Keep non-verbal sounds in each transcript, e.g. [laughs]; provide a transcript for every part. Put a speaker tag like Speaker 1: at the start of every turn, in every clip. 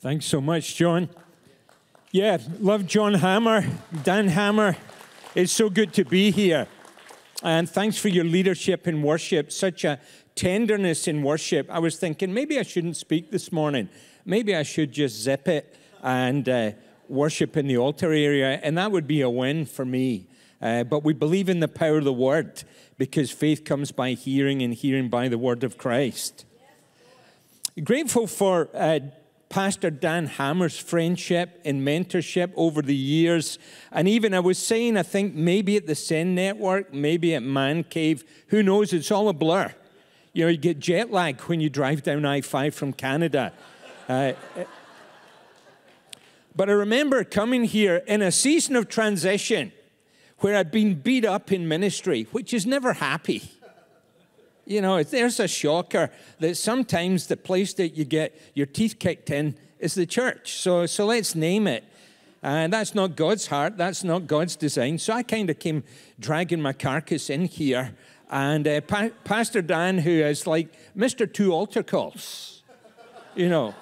Speaker 1: Thanks so much, John. Yeah, love John Hammer, Dan Hammer. It's so good to be here. And thanks for your leadership in worship, such a tenderness in worship. I was thinking maybe I shouldn't speak this morning. Maybe I should just zip it and uh, worship in the altar area, and that would be a win for me. Uh, but we believe in the power of the word because faith comes by hearing and hearing by the word of Christ. Grateful for uh, Pastor Dan Hammer's friendship and mentorship over the years. And even I was saying, I think maybe at the Send Network, maybe at Man Cave, who knows? It's all a blur. You know, you get jet lag when you drive down I 5 from Canada. Uh, [laughs] but I remember coming here in a season of transition where I'd been beat up in ministry, which is never happy. You know, there's a shocker that sometimes the place that you get your teeth kicked in is the church. So, so let's name it. And that's not God's heart, that's not God's design. So I kind of came dragging my carcass in here. And uh, pa- Pastor Dan, who is like Mr. Two Altar Calls, you know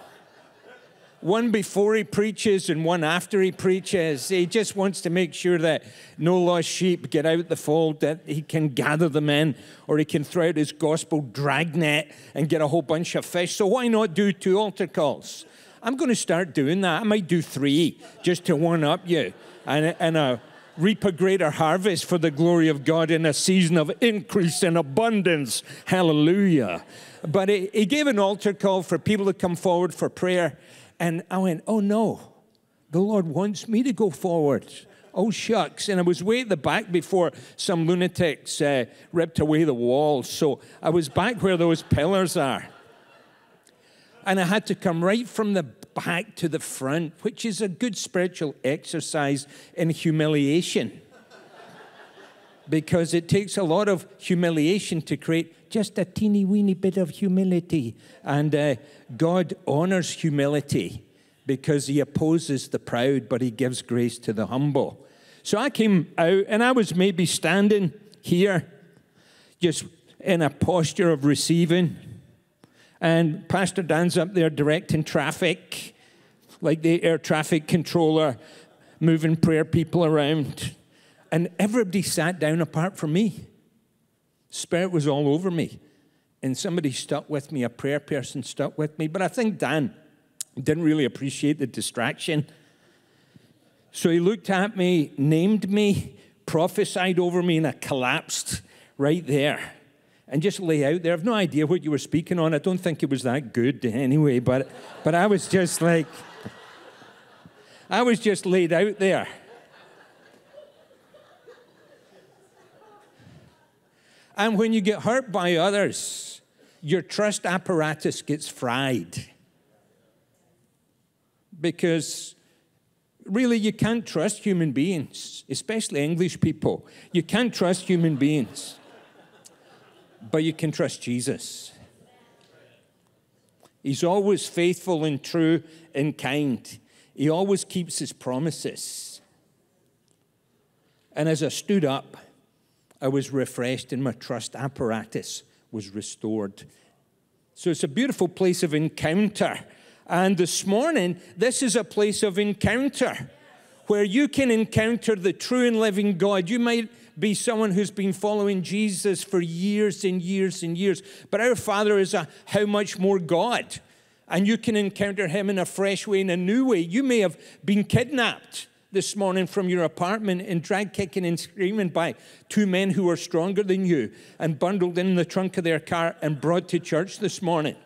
Speaker 1: one before he preaches and one after he preaches. He just wants to make sure that no lost sheep get out the fold, that he can gather them in, or he can throw out his gospel dragnet and get a whole bunch of fish. So why not do two altar calls? I'm going to start doing that. I might do three just to one up you and, and a reap a greater harvest for the glory of God in a season of increase and abundance. Hallelujah. But he gave an altar call for people to come forward for prayer. And I went, oh no, the Lord wants me to go forward. Oh, shucks. And I was way at the back before some lunatics uh, ripped away the walls. So I was back where those pillars are. And I had to come right from the back to the front, which is a good spiritual exercise in humiliation. because it takes a lot of humiliation to create just a teeny weeny bit of humility. And uh, God honors humility because he opposes the proud, but he gives grace to the humble. So I came out and I was maybe standing here, just in a posture of receiving. And Pastor Dan's up there directing traffic, like the air traffic controller, moving prayer people around. And everybody sat down apart from me. Spirit was all over me and somebody stuck with me, a prayer person stuck with me. But I think Dan didn't really appreciate the distraction. So he looked at me, named me, prophesied over me, and I collapsed right there. And just lay out there. I've no idea what you were speaking on. I don't think it was that good anyway, but, but I was just like, I was just laid out there. And when you get hurt by others, your trust apparatus gets fried. Because really, you can't trust human beings, especially English people. You can't trust human beings, but you can trust Jesus. He's always faithful and true and kind. He always keeps his promises. And as I stood up, I was refreshed and my trust apparatus was restored. So it's a beautiful place of encounter. And this morning, this is a place of encounter where you can encounter the true and living God. You might be someone who's been following Jesus for years and years and years, but our Father is a how much more God. And you can encounter Him in a fresh way, in a new way. You may have been kidnapped this morning from your apartment and dragged kicking and screaming by two men who are stronger than you and bundled in the trunk of their car and brought to church this morning.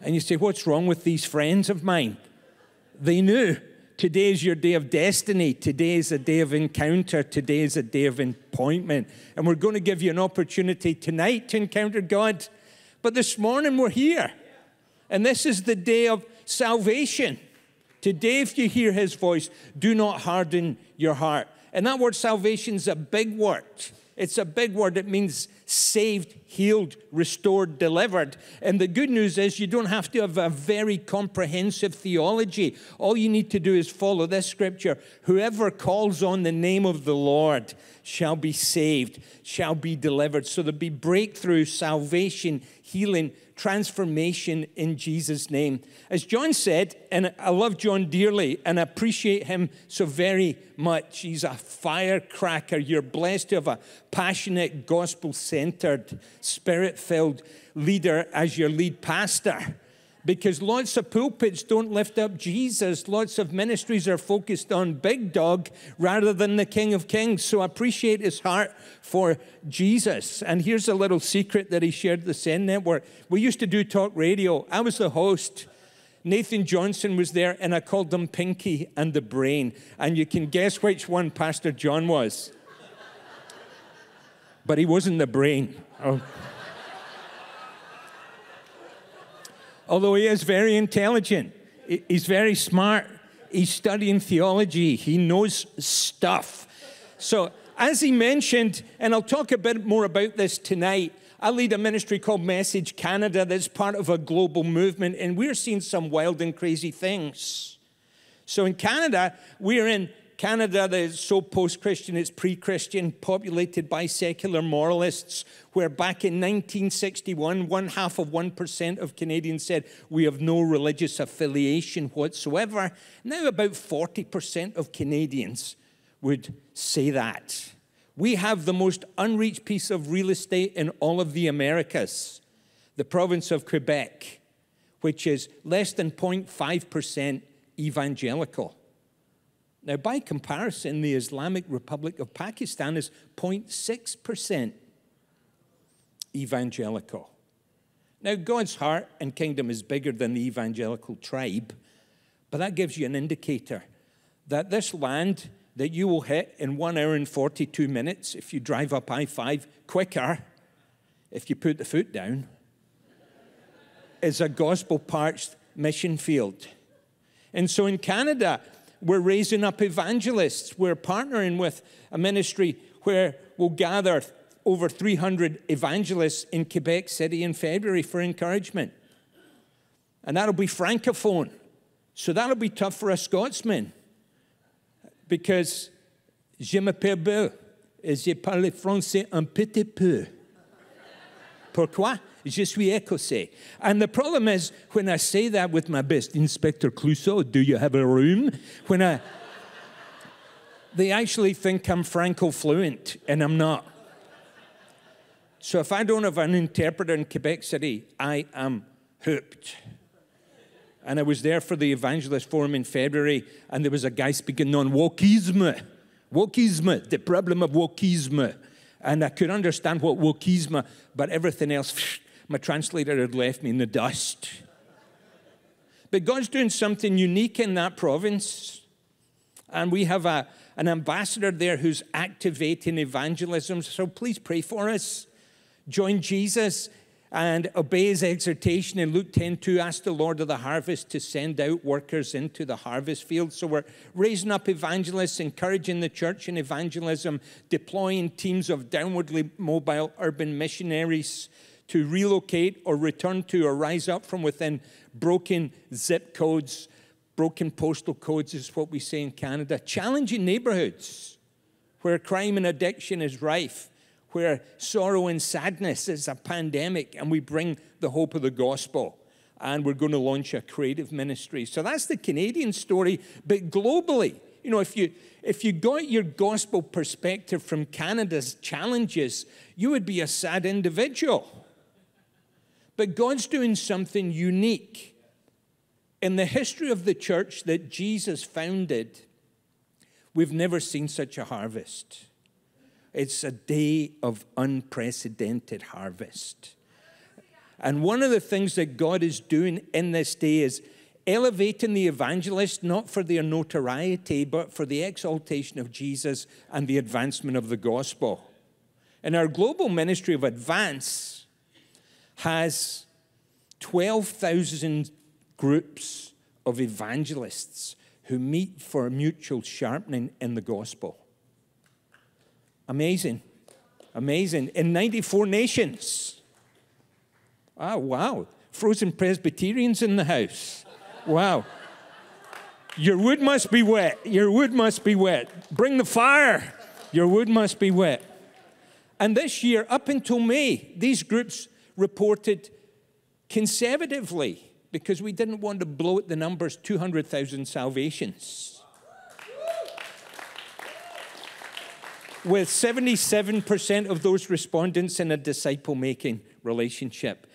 Speaker 1: And you say, What's wrong with these friends of mine? They knew today is your day of destiny. Today is a day of encounter. Today is a day of appointment. And we're going to give you an opportunity tonight to encounter God. But this morning we're here. And this is the day of salvation. Today, if you hear his voice, do not harden your heart. And that word salvation is a big word. It's a big word. It means saved, healed, restored, delivered. And the good news is you don't have to have a very comprehensive theology. All you need to do is follow this scripture Whoever calls on the name of the Lord shall be saved, shall be delivered. So there'll be breakthrough, salvation, healing, transformation in Jesus' name. As John said, and I love John dearly and appreciate him so very much. He's a firecracker. You're blessed to have a passionate, gospel centered, spirit filled leader as your lead pastor because lots of pulpits don't lift up Jesus. Lots of ministries are focused on big dog rather than the King of Kings. So I appreciate his heart for Jesus. And here's a little secret that he shared the Send Network. We used to do talk radio, I was the host. Nathan Johnson was there, and I called them Pinky and the Brain. And you can guess which one Pastor John was. but he wasn't the brain. Oh. Although he is very intelligent, he's very smart, he's studying theology, he knows stuff. So, as he mentioned, and I'll talk a bit more about this tonight, I lead a ministry called Message Canada that's part of a global movement, and we're seeing some wild and crazy things. So, in Canada, we're in Canada that is so post Christian, it's pre Christian, populated by secular moralists, where back in 1961, one half of 1% of Canadians said we have no religious affiliation whatsoever. Now, about 40% of Canadians would say that. We have the most unreached piece of real estate in all of the Americas, the province of Quebec, which is less than 0.5% evangelical. Now, by comparison, the Islamic Republic of Pakistan is 0.6% evangelical. Now, God's heart and kingdom is bigger than the evangelical tribe, but that gives you an indicator that this land that you will hit in one hour and 42 minutes if you drive up I 5 quicker, if you put the foot down, is a gospel parched mission field. And so in Canada, we're raising up evangelists. We're partnering with a ministry where we'll gather over 300 evangelists in Quebec City in February for encouragement. And that'll be francophone. So that'll be tough for a Scotsman because je m'appelle Bill et je parle français un petit peu. Pourquoi? Je suis écossais. And the problem is, when I say that with my best, Inspector Clouseau, do you have a room? When I, they actually think I'm Franco fluent, and I'm not. So if I don't have an interpreter in Quebec City, I am hooped. And I was there for the Evangelist Forum in February, and there was a guy speaking on wokisme. Wokisme, the problem of wokisme. And I could understand what wokisme, but everything else my translator had left me in the dust. But God's doing something unique in that province. And we have a, an ambassador there who's activating evangelism. So please pray for us. Join Jesus and obey his exhortation in Luke 10 2. Ask the Lord of the harvest to send out workers into the harvest field. So we're raising up evangelists, encouraging the church in evangelism, deploying teams of downwardly mobile urban missionaries to relocate or return to or rise up from within broken zip codes, broken postal codes is what we say in Canada. Challenging neighborhoods where crime and addiction is rife, where sorrow and sadness is a pandemic, and we bring the hope of the gospel. And we're going to launch a creative ministry. So that's the Canadian story. But globally, you know, if you if you got your gospel perspective from Canada's challenges, you would be a sad individual. But God's doing something unique. In the history of the church that Jesus founded, we've never seen such a harvest. It's a day of unprecedented harvest. And one of the things that God is doing in this day is elevating the evangelist not for their notoriety, but for the exaltation of Jesus and the advancement of the gospel. In our global ministry of advance, has 12,000 groups of evangelists who meet for mutual sharpening in the gospel. Amazing. Amazing. In 94 nations. Ah, wow. Frozen Presbyterians in the house. Wow. Your wood must be wet. Your wood must be wet. Bring the fire. Your wood must be wet. And this year, up until May, these groups reported conservatively because we didn't want to bloat the numbers 200,000 salvations. With 77% of those respondents in a disciple making relationship.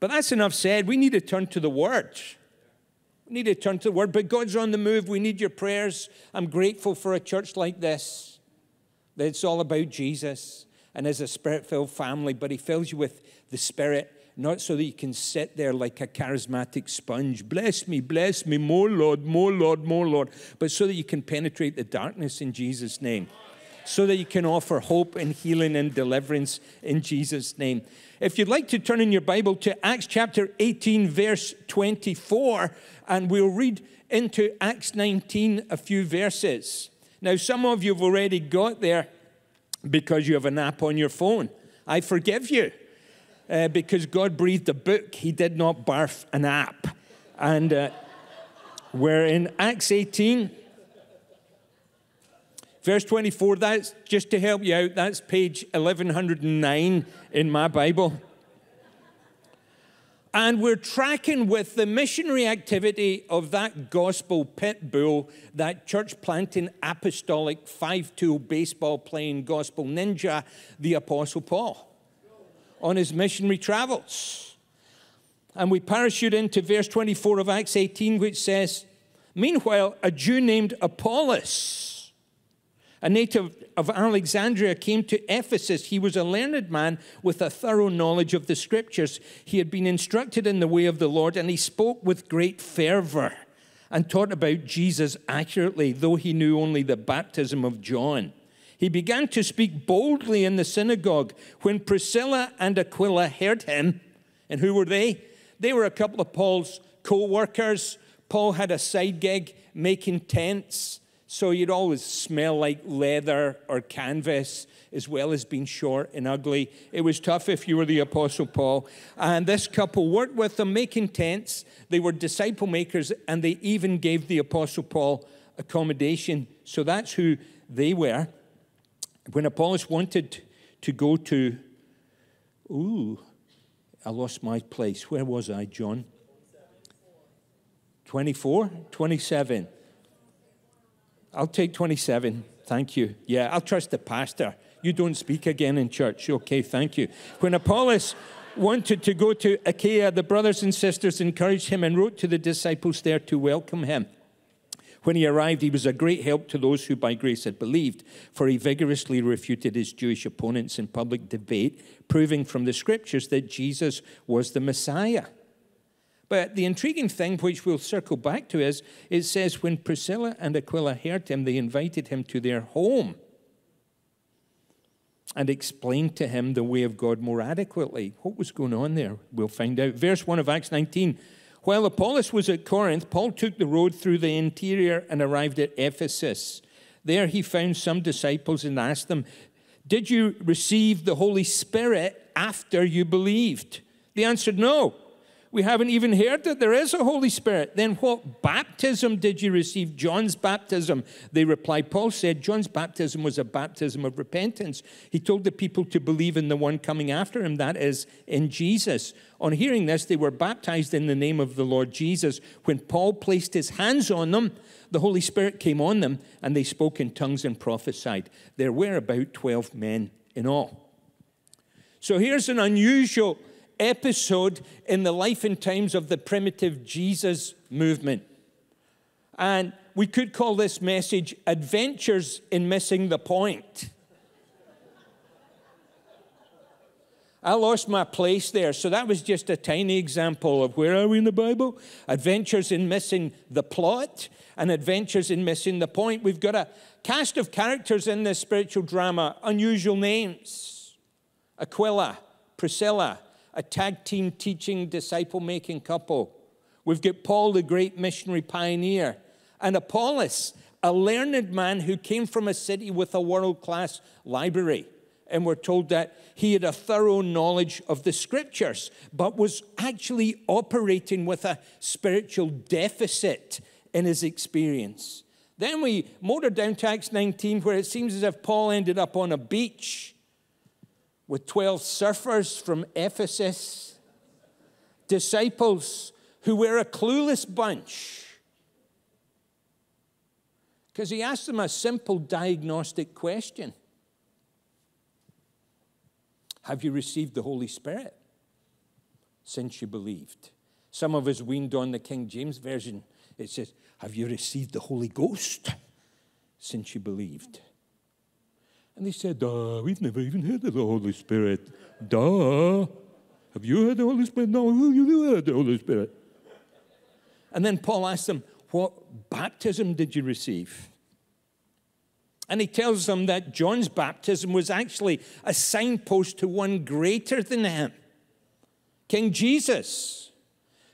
Speaker 1: But that's enough said. We need to turn to the Word. We need to turn to the Word. But God's on the move. We need your prayers. I'm grateful for a church like this, that it's all about Jesus and as a spirit filled family, but He fills you with the Spirit not so that you can sit there like a charismatic sponge. Bless me, bless me, more Lord, more Lord, more Lord. But so that you can penetrate the darkness in Jesus' name. So that you can offer hope and healing and deliverance in Jesus' name. If you'd like to turn in your Bible to Acts chapter 18, verse 24, and we'll read into Acts 19 a few verses. Now, some of you have already got there because you have an app on your phone. I forgive you uh, because God breathed a book. He did not barf an app. And uh, we're in Acts 18, verse 24. That's just to help you out, that's page 1109 in my Bible. And we're tracking with the missionary activity of that gospel pit bull, that church planting apostolic five tool baseball playing gospel ninja, the Apostle Paul on his missionary travels. And we parachute into verse 24 of Acts 18, which says, Meanwhile, a Jew named Apollos, a native of Alexandria, came to Ephesus. He was a learned man with a thorough knowledge of the scriptures. He had been instructed in the way of the Lord, and he spoke with great fervor and taught about Jesus accurately, though he knew only the baptism of John. He began to speak boldly in the synagogue. When Priscilla and Aquila heard him, and who were they? They were a couple of Paul's co workers. Paul had a side gig making tents, so you'd always smell like leather or canvas, as well as being short and ugly. It was tough if you were the Apostle Paul. And this couple worked with them making tents. They were disciple makers, and they even gave the Apostle Paul accommodation. So that's who they were. When Apollos wanted to go to, ooh, I lost my place. Where was I, John? 24? 27. I'll take 27. Thank you. Yeah, I'll trust the pastor. You don't speak again in church. Okay, thank you. When Apollos wanted to go to Achaia, the brothers and sisters encouraged him and wrote to the disciples there to welcome him. When he arrived, he was a great help to those who by grace had believed, for he vigorously refuted his Jewish opponents in public debate, proving from the scriptures that Jesus was the Messiah. But the intriguing thing, which we'll circle back to, is it says, when Priscilla and Aquila heard him, they invited him to their home and explained to him the way of God more adequately. What was going on there? We'll find out. Verse 1 of Acts 19 while Apollos was at Corinth, Paul took the road through the interior and arrived at Ephesus. There he found some disciples and asked them, Did you receive the Holy Spirit after you believed? They answered, No. We haven't even heard that there is a Holy Spirit. Then what baptism did you receive? John's baptism. They replied, Paul said John's baptism was a baptism of repentance. He told the people to believe in the one coming after him, that is, in Jesus. On hearing this, they were baptized in the name of the Lord Jesus. When Paul placed his hands on them, the Holy Spirit came on them, and they spoke in tongues and prophesied. There were about 12 men in all. So here's an unusual episode in the life and times of the primitive Jesus movement. And we could call this message Adventures in Missing the Point. I lost my place there. So that was just a tiny example of where are we in the Bible? Adventures in missing the plot and adventures in missing the point. We've got a cast of characters in this spiritual drama, unusual names Aquila, Priscilla, a tag team teaching, disciple making couple. We've got Paul, the great missionary pioneer, and Apollos, a learned man who came from a city with a world class library. And we're told that he had a thorough knowledge of the scriptures, but was actually operating with a spiritual deficit in his experience. Then we motor down to Acts 19, where it seems as if Paul ended up on a beach with 12 surfers from Ephesus disciples who were a clueless bunch. Because he asked them a simple diagnostic question Have you received the Holy Spirit since you believed? Some of us weaned on the King James Version. It says, Have you received the Holy Ghost since you believed? And they said, Duh, we've never even heard of the Holy Spirit. Duh. Have you heard the Holy Spirit? No, you heard the Holy Spirit. And then Paul asked them, What baptism did you receive? And he tells them that John's baptism was actually a signpost to one greater than him King Jesus,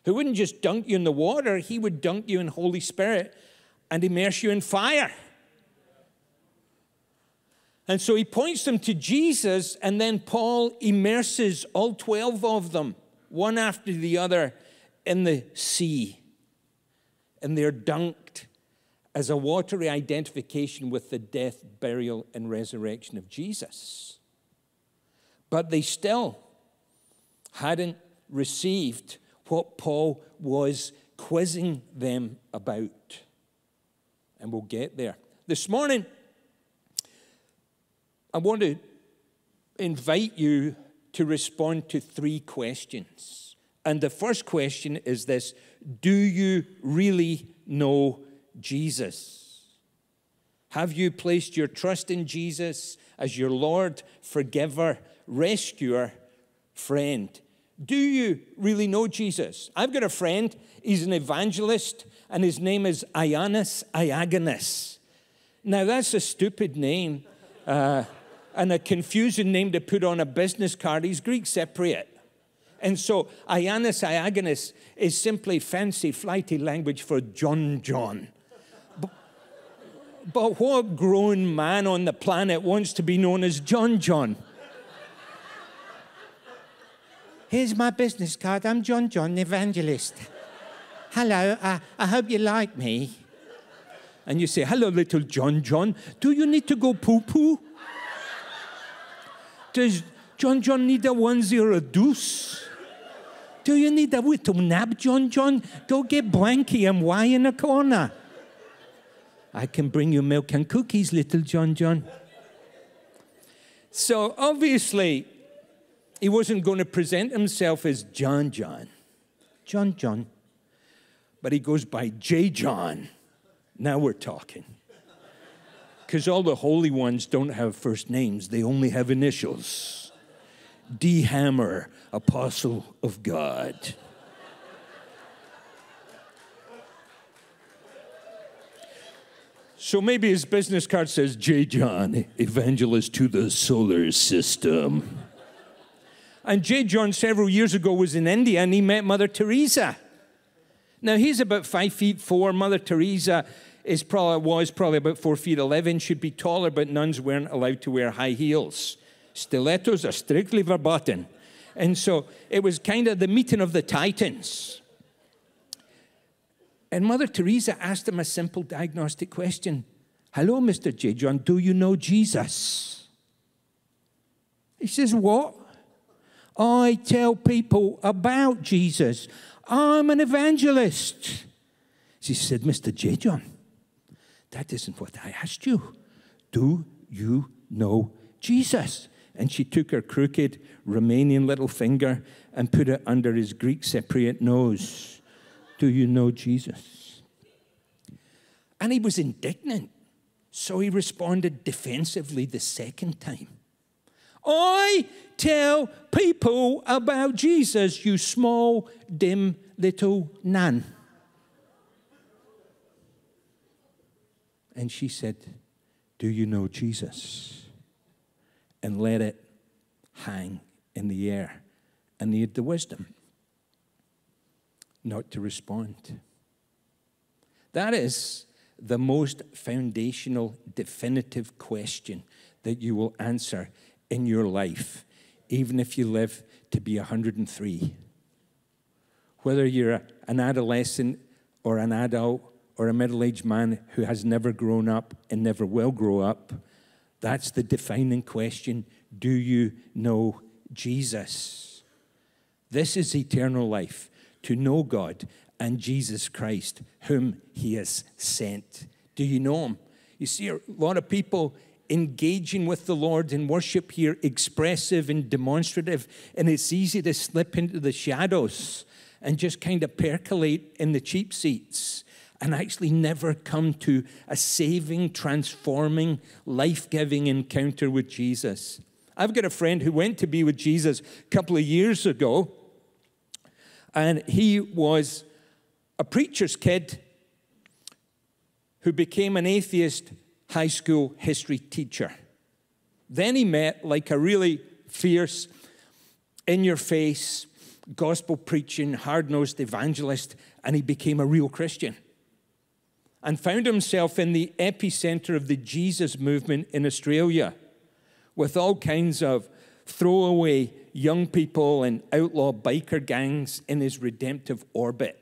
Speaker 1: who wouldn't just dunk you in the water, he would dunk you in Holy Spirit and immerse you in fire. And so he points them to Jesus, and then Paul immerses all 12 of them, one after the other, in the sea. And they're dunked as a watery identification with the death, burial, and resurrection of Jesus. But they still hadn't received what Paul was quizzing them about. And we'll get there. This morning, I want to invite you to respond to three questions. And the first question is this Do you really know Jesus? Have you placed your trust in Jesus as your Lord, forgiver, rescuer, friend? Do you really know Jesus? I've got a friend, he's an evangelist, and his name is Ioannis Iagonis. Now, that's a stupid name uh, and a confusing name to put on a business card. He's Greek Cypriot. And so, Ioannis Iagonis is simply fancy, flighty language for John John. But what grown man on the planet wants to be known as John John? Here's my business card. I'm John John, evangelist. Hello, uh, I hope you like me. And you say, Hello, little John John. Do you need to go poo poo? Does John John need a onesie or a deuce? Do you need a little nap, John John? Go get Blanky and Y in the corner. I can bring you milk and cookies, little John John. So obviously, he wasn't going to present himself as John John. John John. But he goes by J John. Now we're talking. Because all the holy ones don't have first names, they only have initials. D. Hammer, Apostle of God. So maybe his business card says J. John, evangelist to the solar system. And J. John, several years ago, was in India and he met Mother Teresa. Now, he's about five feet four. Mother Teresa is probably, was probably about four feet 11, should be taller, but nuns weren't allowed to wear high heels. Stilettos are strictly verboten. And so it was kind of the meeting of the titans. And Mother Teresa asked him a simple diagnostic question Hello, Mr. J. John, do you know Jesus? He says, What? I tell people about Jesus. I'm an evangelist. She said, Mr. J. John, that isn't what I asked you. Do you know Jesus? And she took her crooked Romanian little finger and put it under his Greek Cypriot nose. Do you know Jesus? And he was indignant. So he responded defensively the second time. I tell people about Jesus, you small, dim little nun. And she said, Do you know Jesus? And let it hang in the air. And he had the wisdom not to respond. That is the most foundational, definitive question that you will answer in your life, even if you live to be 103. Whether you're an adolescent or an adult or a middle aged man who has never grown up and never will grow up, that's the defining question. Do you know Jesus? This is eternal life, to know God and Jesus Christ, whom he has sent. Do you know him? You see, a lot of people engaging with the Lord in worship here, expressive and demonstrative, and it's easy to slip into the shadows and just kind of percolate in the cheap seats and actually never come to a saving, transforming, life giving encounter with Jesus. I've got a friend who went to be with Jesus a couple of years ago, and he was a preacher's kid who became an atheist high school history teacher. Then he met like a really fierce, in your face, gospel preaching, hard nosed evangelist, and he became a real Christian. And found himself in the epicenter of the Jesus movement in Australia with all kinds of throwaway young people and outlaw biker gangs in his redemptive orbit.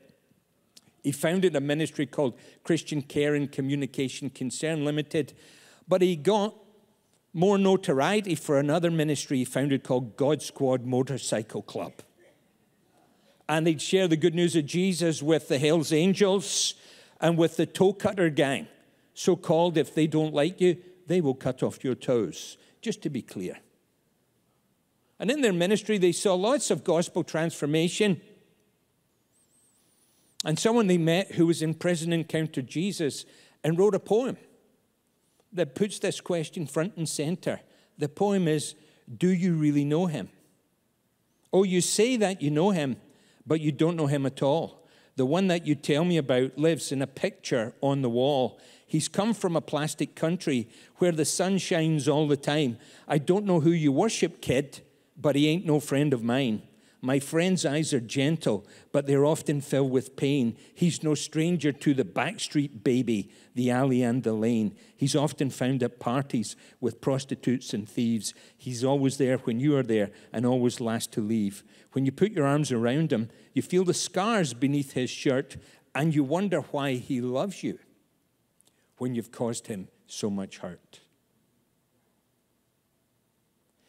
Speaker 1: He founded a ministry called Christian Care and Communication Concern Limited, but he got more notoriety for another ministry he founded called God Squad Motorcycle Club. And they'd share the good news of Jesus with the Hells Angels and with the toe cutter gang, so called if they don't like you, they will cut off your toes, just to be clear. And in their ministry, they saw lots of gospel transformation and someone they met who was in prison encountered Jesus and wrote a poem that puts this question front and center. The poem is Do you really know him? Oh, you say that you know him, but you don't know him at all. The one that you tell me about lives in a picture on the wall. He's come from a plastic country where the sun shines all the time. I don't know who you worship, kid, but he ain't no friend of mine. My friend's eyes are gentle, but they're often filled with pain. He's no stranger to the backstreet baby, the alley and the lane. He's often found at parties with prostitutes and thieves. He's always there when you are there and always last to leave. When you put your arms around him, you feel the scars beneath his shirt and you wonder why he loves you when you've caused him so much hurt.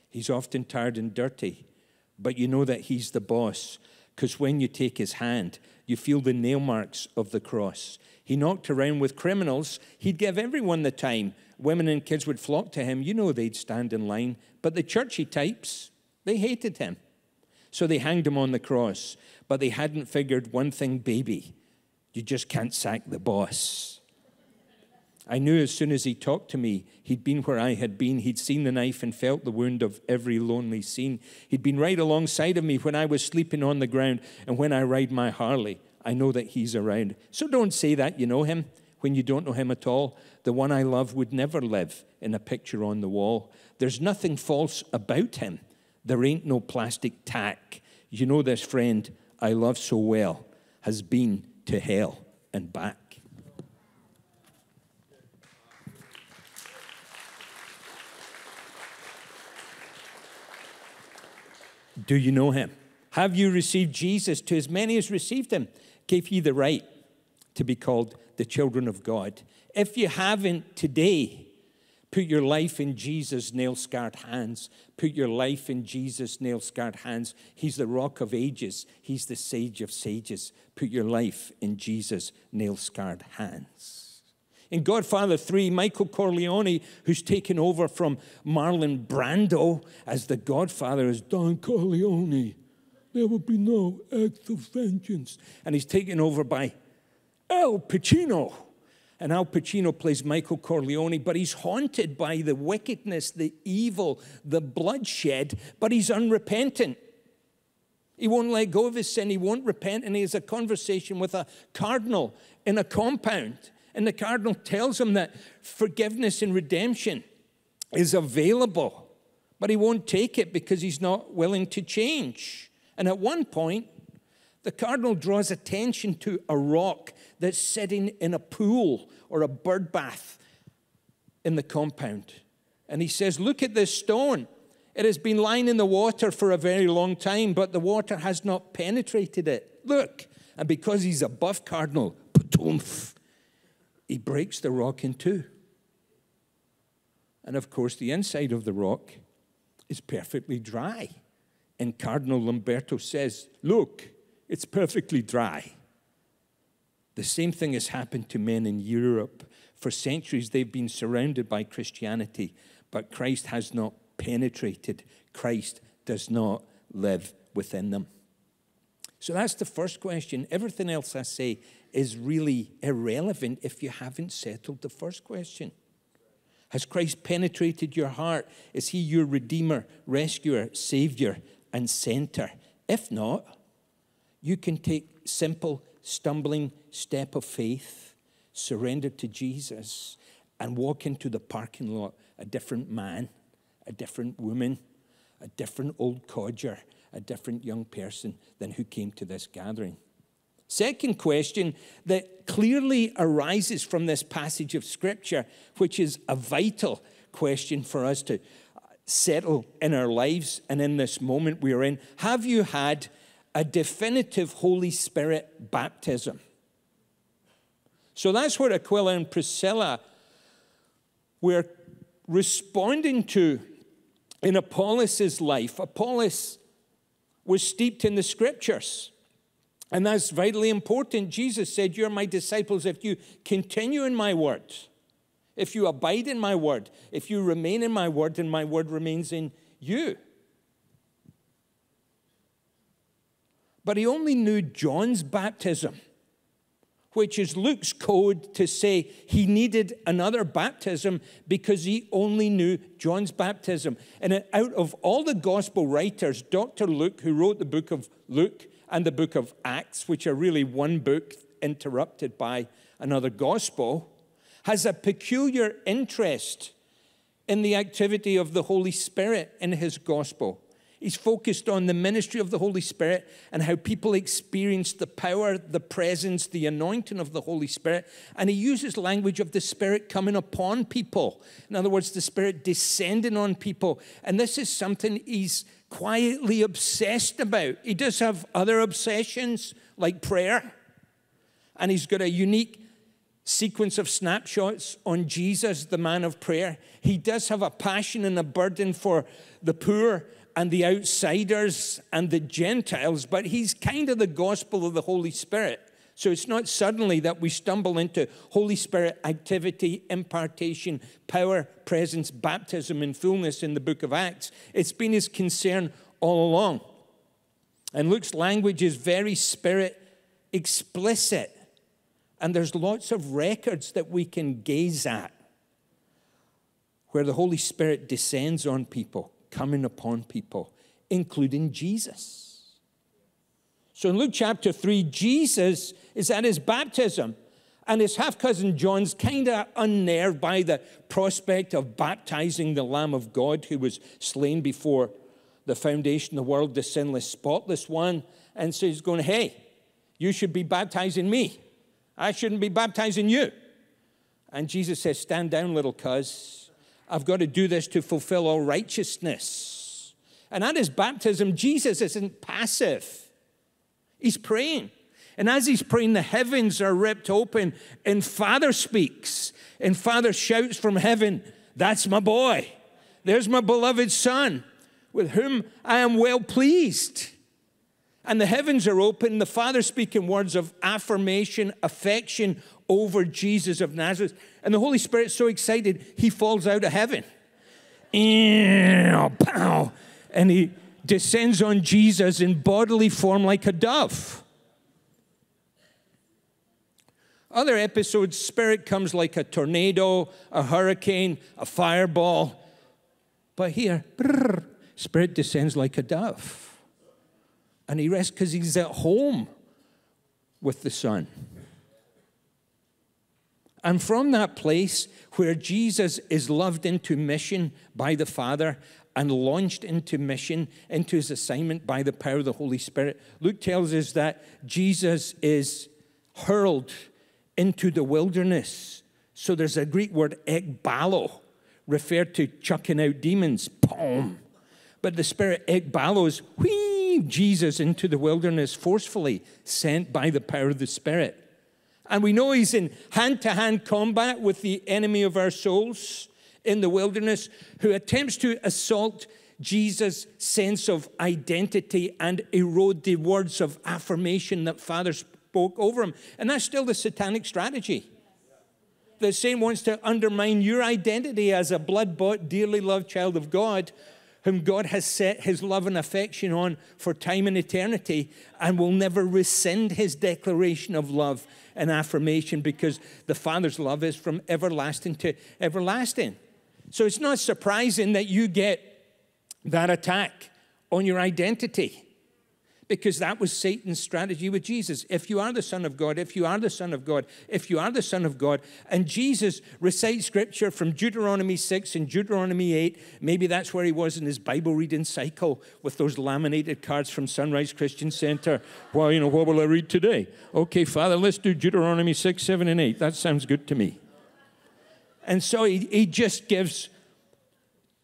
Speaker 1: He's often tired and dirty but you know that He's the boss because when you take His hand, you feel the nail marks of the cross. He knocked around with criminals. He'd give everyone the time. Women and kids would flock to him. You know they'd stand in line. But the churchy types, they hated him. So they hanged him on the cross. But they hadn't figured one thing, baby. You just can't sack the boss. I knew as soon as he talked to me, he'd been where I had been. He'd seen the knife and felt the wound of every lonely scene. He'd been right alongside of me when I was sleeping on the ground and when I ride my Harley. I know that he's around. So don't say that you know him when you don't know him at all. The one I love would never live in a picture on the wall. There's nothing false about him. There ain't no plastic tack. You know, this friend I love so well has been to hell and back. Do you know him? Have you received Jesus? To as many as received him, gave he the right to be called the children of God. If you haven't today, put your life in Jesus' nail scarred hands. Put your life in Jesus' nail scarred hands. He's the rock of ages, He's the sage of sages. Put your life in Jesus' nail scarred hands. In Godfather 3, Michael Corleone, who's taken over from Marlon Brando as the Godfather, is Don Corleone. There will be no act of vengeance. And he's taken over by Al Pacino. And Al Pacino plays Michael Corleone, but he's haunted by the wickedness, the evil, the bloodshed, but he's unrepentant. He won't let go of his sin. He won't repent. And he has a conversation with a cardinal in a compound. And the cardinal tells him that forgiveness and redemption is available, but he won't take it because he's not willing to change. And at one point, the cardinal draws attention to a rock that's sitting in a pool or a bird bath in the compound. And he says, Look at this stone. It has been lying in the water for a very long time, but the water has not penetrated it. Look. And because he's a buff cardinal, patoomf, he breaks the rock in two. And of course, the inside of the rock is perfectly dry And Cardinal Lamberto says, Look, it's perfectly dry. The same thing has happened to men in Europe. For centuries, they've been surrounded by Christianity, but Christ has not penetrated. Christ does not live within them. So that's the first question. Everything else I say is really irrelevant if you haven't settled the first question. Has Christ penetrated your heart? Is he your Redeemer, Rescuer, Savior, and Center? If not, you can take simple, stumbling step of faith, surrender to Jesus, and walk into the parking lot a different man, a different woman, a different old codger, a different young person than who came to this gathering. Second question that clearly arises from this passage of Scripture, which is a vital question for us to uh, settle in our lives and in this moment we are in. Have you had a definitive Holy Spirit baptism? So that's what Aquila and Priscilla were responding to in Apollos' life. Apollos was steeped in the scriptures. And that's vitally important. Jesus said, You're my disciples if you continue in my word, if you abide in my word, if you remain in my word, and my word remains in you. But he only knew John's baptism, which is Luke's code to say he needed another baptism because he only knew John's baptism. And out of all the gospel writers, Dr. Luke, who wrote the book of Luke, and the book of Acts, which are really one book interrupted by another gospel, has a peculiar interest in the activity of the Holy Spirit in his gospel. He's focused on the ministry of the Holy Spirit and how people experience the power, the presence, the anointing of the Holy Spirit. And he uses language of the Spirit coming upon people. In other words, the Spirit descending on people. And this is something he's quietly obsessed about. He does have other obsessions like prayer, and he's got a unique sequence of snapshots on Jesus, the man of prayer. He does have a passion and a burden for the poor and the outsiders and the Gentiles, but he's kind of the gospel of the Holy Spirit. So it's not suddenly that we stumble into Holy Spirit activity, impartation, power, presence, baptism, and fullness in the book of Acts. It's been his concern all along. And Luke's language is very spirit explicit. And there's lots of records that we can gaze at where the Holy Spirit descends on people, coming upon people, including Jesus. So in Luke chapter 3, Jesus is at his baptism. And his half cousin John's kind of unnerved by the prospect of baptizing the Lamb of God who was slain before the foundation of the world, the sinless, spotless one. And so he's going, Hey, you should be baptizing me. I shouldn't be baptizing you. And Jesus says, Stand down, little cuz. I've got to do this to fulfill all righteousness. And at his baptism, Jesus isn't passive, he's praying. And as he's praying, the heavens are ripped open, and Father speaks, and Father shouts from heaven, That's my boy. There's my beloved Son, with whom I am well pleased. And the heavens are open, the Father speaking words of affirmation, affection over Jesus of Nazareth. And the Holy Spirit's so excited, he falls out of heaven. And he descends on Jesus in bodily form like a dove. Other episodes, spirit comes like a tornado, a hurricane, a fireball. But here, brrr, spirit descends like a dove. And he rests because he's at home with the Son. And from that place where Jesus is loved into mission by the Father and launched into mission, into his assignment by the power of the Holy Spirit, Luke tells us that Jesus is hurled into the wilderness. So there's a Greek word ekbalo, referred to chucking out demons, boom. But the spirit ekbalos, whee, Jesus into the wilderness forcefully, sent by the power of the Spirit. And we know he's in hand to hand combat with the enemy of our souls in the wilderness who attempts to assault Jesus' sense of identity and erode the words of affirmation that Father spoke over him. And that's still the satanic strategy. The Satan wants to undermine your identity as a blood bought, dearly loved child of God whom God has set his love and affection on for time and eternity and will never rescind his declaration of love and affirmation because the Father's love is from everlasting to everlasting. So it's not surprising that you get that attack on your identity because that was Satan's strategy with Jesus. If you are the Son of God, if you are the Son of God, if you are the Son of God, and Jesus recites scripture from Deuteronomy 6 and Deuteronomy 8, maybe that's where he was in his Bible reading cycle with those laminated cards from Sonrise Christian Center. Well, you know, what will I read today? Okay, Father, let's do Deuteronomy 6, 7, and 8. That sounds good to me. And so he, he just gives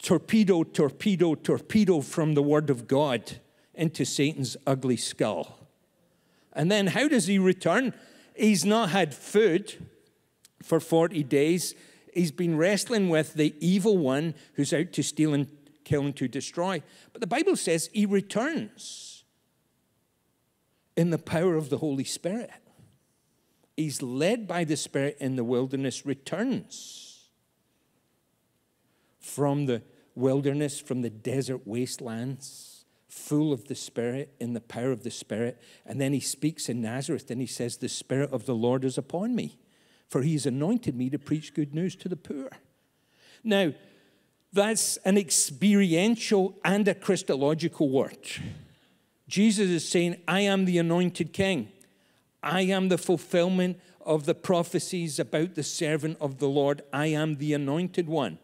Speaker 1: torpedo, torpedo, torpedo from the Word of God into Satan's ugly skull. And then how does he return? He's not had food for 40 days. He's been wrestling with the evil one who's out to steal and kill and to destroy. But the Bible says he returns in the power of the Holy Spirit. He's led by the Spirit in the wilderness, returns from the wilderness, from the desert wastelands full of the Spirit, in the power of the Spirit. And then he speaks in Nazareth and he says, The Spirit of the Lord is upon me, for he has anointed me to preach good news to the poor. Now, that's an experiential and a Christological word. Jesus is saying, I am the anointed king. I am the fulfillment of the prophecies about the servant of the Lord. I am the anointed one.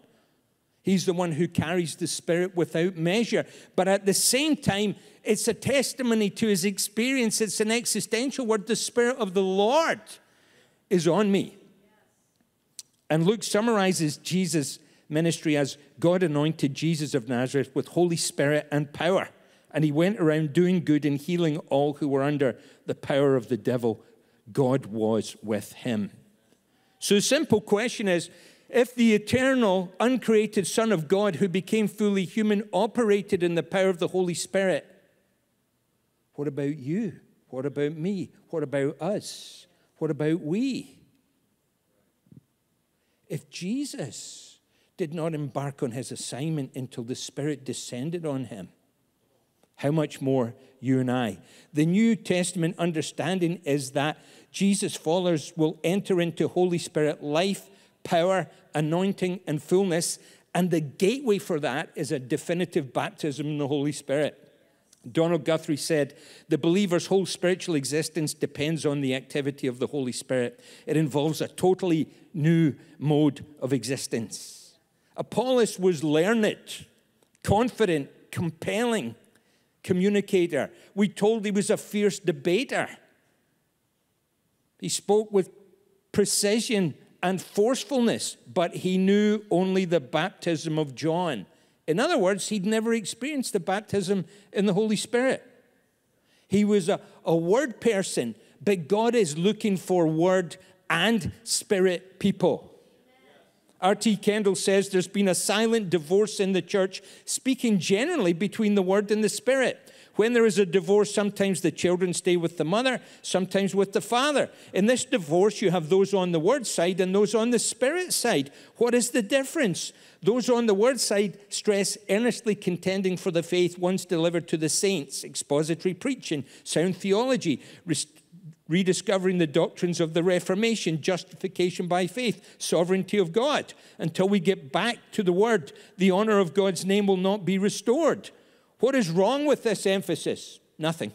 Speaker 1: He's the one who carries the Spirit without measure. But at the same time, it's a testimony to his experience. It's an existential word. The Spirit of the Lord is on me. And Luke summarizes Jesus' ministry as God anointed Jesus of Nazareth with Holy Spirit and power. And he went around doing good and healing all who were under the power of the devil. God was with him. So, the simple question is if the eternal, uncreated Son of God who became fully human operated in the power of the Holy Spirit, what about you? What about me? What about us? What about we? If Jesus did not embark on his assignment until the Spirit descended on him, how much more you and I? The New Testament understanding is that Jesus' followers will enter into Holy Spirit life power, anointing, and fullness. And the gateway for that is a definitive baptism in the Holy Spirit. Donald Guthrie said, The believer's whole spiritual existence depends on the activity of the Holy Spirit. It involves a totally new mode of existence. Apollos was learned, confident, compelling communicator. We told he was a fierce debater. He spoke with precision and forcefulness, but he knew only the baptism of John. In other words, he'd never experienced the baptism in the Holy Spirit. He was a, a word person, but God is looking for word and spirit people. R.T. Kendall says there's been a silent divorce in the church, speaking generally between the word and the spirit. When there is a divorce, sometimes the children stay with the mother, sometimes with the father. In this divorce, you have those on the word side and those on the spirit side. What is the difference? Those on the word side stress earnestly contending for the faith once delivered to the saints, expository preaching, sound theology, rediscovering the doctrines of the Reformation, justification by faith, sovereignty of God. Until we get back to the word, the honor of God's name will not be restored. What is wrong with this emphasis? Nothing.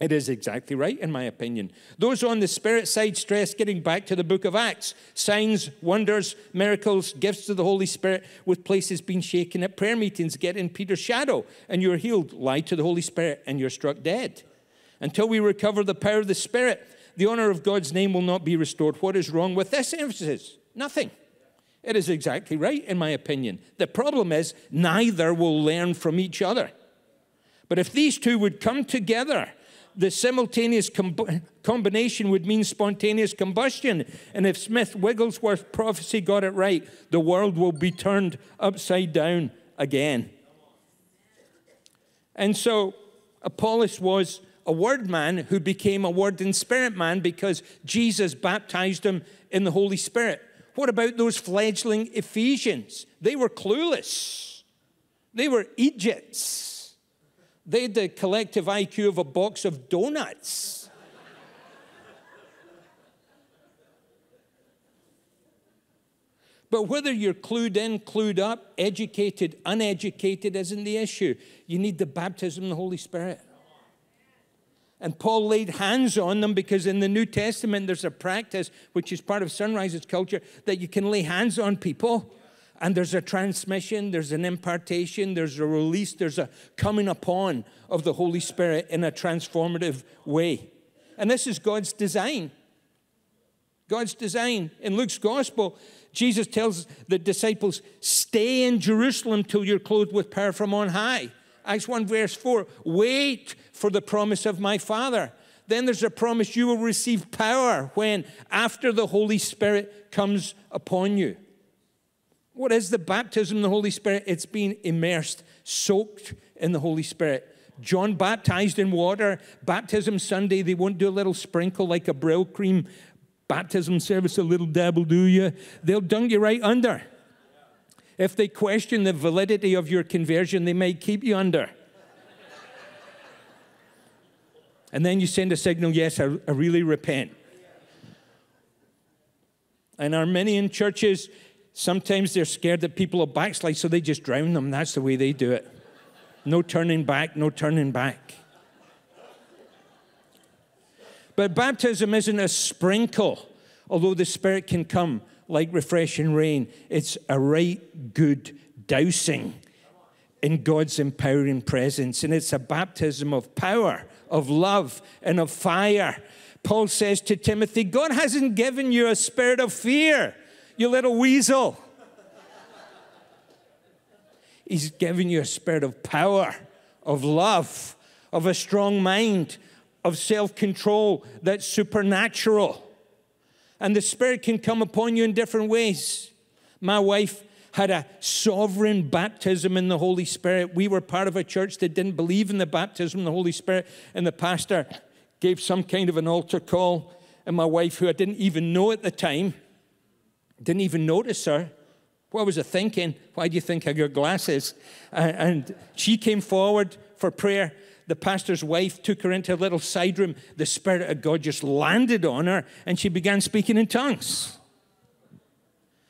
Speaker 1: It is exactly right, in my opinion. Those on the spirit side stress getting back to the book of Acts signs, wonders, miracles, gifts of the Holy Spirit, with places being shaken at prayer meetings. Get in Peter's shadow and you're healed. Lie to the Holy Spirit and you're struck dead. Until we recover the power of the Spirit, the honor of God's name will not be restored. What is wrong with this emphasis? Nothing. It is exactly right, in my opinion. The problem is, neither will learn from each other. But if these two would come together, the simultaneous com- combination would mean spontaneous combustion. And if Smith Wigglesworth's prophecy got it right, the world will be turned upside down again. And so Apollos was a word man who became a word and spirit man because Jesus baptized him in the Holy Spirit. What about those fledgling Ephesians? They were clueless. They were Egypts. They had the collective IQ of a box of donuts. But whether you're clued in, clued up, educated, uneducated isn't the issue. You need the baptism of the Holy Spirit. And Paul laid hands on them because in the New Testament there's a practice, which is part of Sonrise's culture, that you can lay hands on people. And there's a transmission, there's an impartation, there's a release, there's a coming upon of the Holy Spirit in a transformative way. And this is God's design. God's design. In Luke's gospel, Jesus tells the disciples, Stay in Jerusalem till you're clothed with power from on high. Acts 1, verse 4 Wait for the promise of my Father. Then there's a promise you will receive power when, after the Holy Spirit comes upon you. What is the baptism of the Holy Spirit? It's being immersed, soaked in the Holy Spirit. John baptized in water. Baptism Sunday, they won't do a little sprinkle like a Brylcreem baptism service, a little dabble, do you? They'll dunk you right under. If they question the validity of your conversion, they might keep you under. and then you send a signal, yes, I, I really repent. In Arminian churches, Sometimes they're scared that people will backslide, so they just drown them. That's the way they do it. No turning back, no turning back. But baptism isn't a sprinkle, although the Spirit can come like refreshing rain. It's a right good dousing in God's empowering presence. And it's a baptism of power, of love, and of fire. Paul says to Timothy, God hasn't given you a spirit of fear you little weasel. He's given you a spirit of power, of love, of a strong mind, of self control that's supernatural. And the Spirit can come upon you in different ways. My wife had a sovereign baptism in the Holy Spirit. We were part of a church that didn't believe in the baptism in the Holy Spirit, and the pastor gave some kind of an altar call. And my wife, who I didn't even know at the time, didn't even notice her. What was I thinking? Why do you think I got glasses? And she came forward for prayer. The pastor's wife took her into a little side room. The Spirit of God just landed on her, and she began speaking in tongues.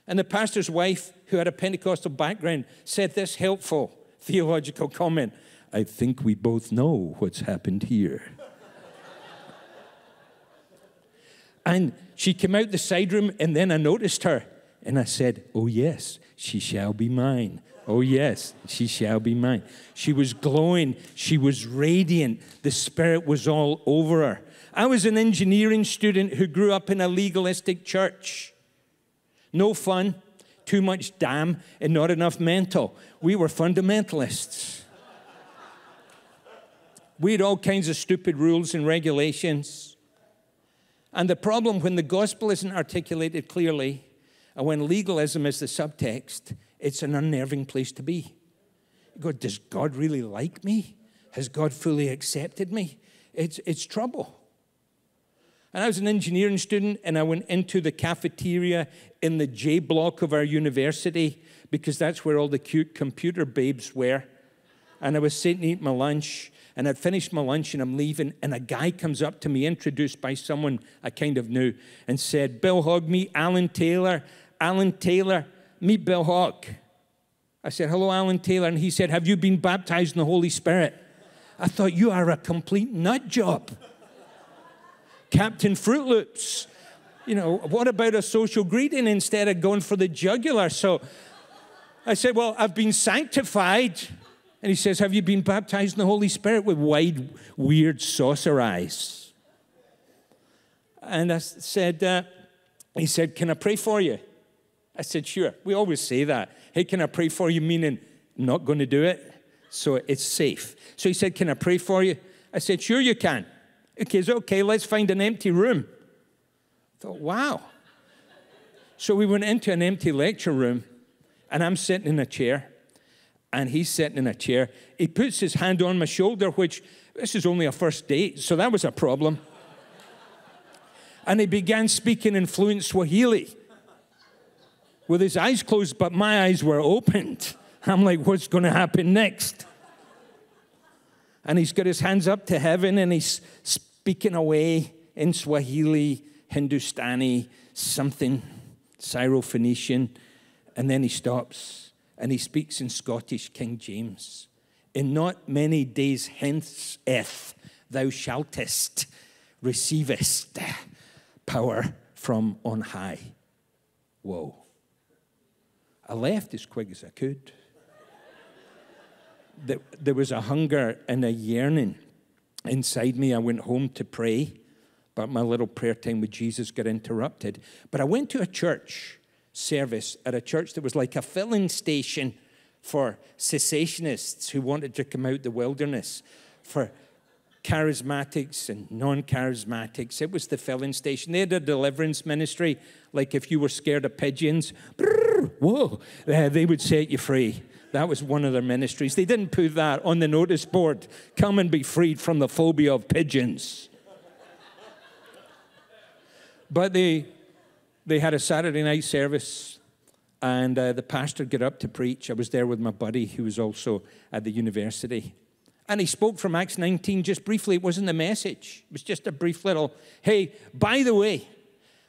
Speaker 1: And the pastor's wife, who had a Pentecostal background, said this helpful theological comment I think we both know what's happened here. and she came out the side room, and then I noticed her. And I said, Oh, yes, she shall be mine. Oh, yes, she shall be mine. She was glowing. She was radiant. The Spirit was all over her. I was an engineering student who grew up in a legalistic church. No fun, too much damn, and not enough mental. We were fundamentalists. We had all kinds of stupid rules and regulations. And the problem when the gospel isn't articulated clearly, and when legalism is the subtext, it's an unnerving place to be. God, does God really like me? Has God fully accepted me? It's, it's trouble. And I was an engineering student, and I went into the cafeteria in the J block of our university because that's where all the cute computer babes were. And I was sitting to eat my lunch, and I'd finished my lunch and I'm leaving, and a guy comes up to me, introduced by someone I kind of knew, and said, Bill Hogg, meet Alan Taylor. Alan Taylor, meet Bill Hogg. I said, Hello, Alan Taylor. And he said, Have you been baptized in the Holy Spirit? I thought, You are a complete nut job. Captain Fruit Loops. You know, what about a social greeting instead of going for the jugular? So I said, Well, I've been sanctified. And he says, Have you been baptized in the Holy Spirit with wide, weird saucer eyes? And I said, uh, He said, Can I pray for you? I said, Sure. We always say that. Hey, can I pray for you? Meaning, I'm not going to do it. So it's safe. So he said, Can I pray for you? I said, Sure, you can. Okay, so okay, let's find an empty room. I thought, Wow. So we went into an empty lecture room, and I'm sitting in a chair and he's sitting in a chair. He puts his hand on my shoulder, which this is only a first date, so that was a problem. and he began speaking in fluent Swahili with his eyes closed, but my eyes were opened. I'm like, what's going to happen next? And he's got his hands up to heaven and he's speaking away in Swahili, Hindustani, something, Syro-Phoenician. And then he stops and he speaks in Scottish King James. In not many days hence, if thou shaltest receivest power from on high. Whoa. I left as quick as I could. There was a hunger and a yearning inside me. I went home to pray, but my little prayer time with Jesus got interrupted. But I went to a church service at a church that was like a filling station for cessationists who wanted to come out the wilderness, for charismatics and non charismatics. It was the filling station. They had a deliverance ministry, like if you were scared of pigeons, brrr, whoa, uh, they would set you free. That was one of their ministries. They didn't put that on the notice board come and be freed from the phobia of pigeons. but they they had a Saturday night service, and uh, the pastor got up to preach. I was there with my buddy, who was also at the university. And he spoke from Acts 19 just briefly. It wasn't a message, it was just a brief little, hey, by the way,